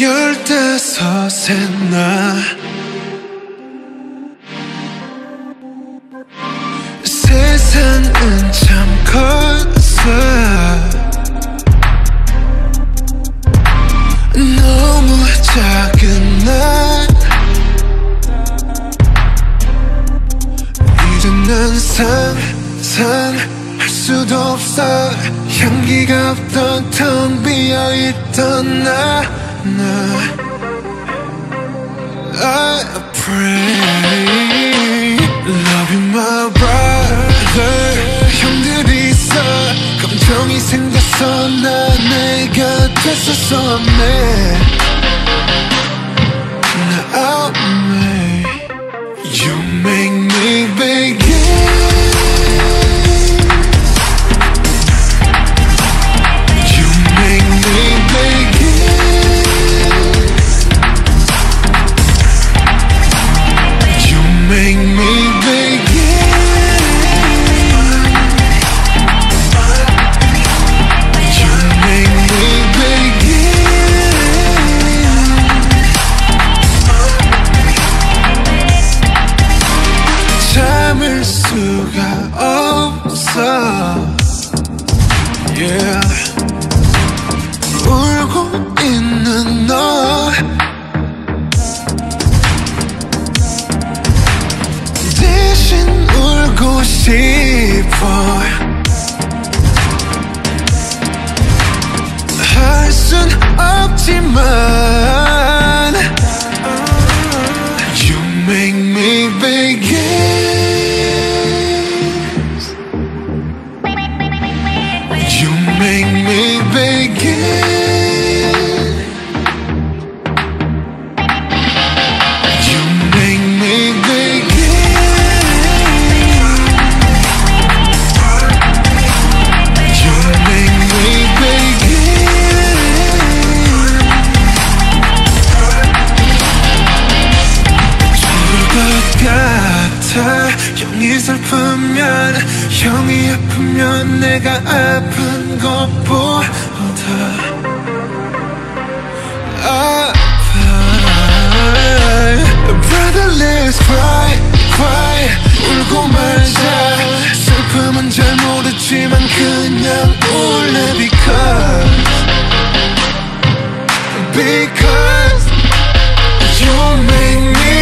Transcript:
열다섯에 나. 세상은 참 컸어. 너무 작은 날. 이젠 난 상상할 수도 없어. 향기가 없던 텅 비어있던 나, 생겼어 나 내가 됐었어 네. 나 out me You make me 수가 없어. Yeah. 울고 있는 너 대신 울고 싶어 make me begin 형이 아프면 내가 아픈 것보다 아파 Brother let's cry cry 울고 말자 슬픔은 잘 모르지만 그냥 울래 because Because You make me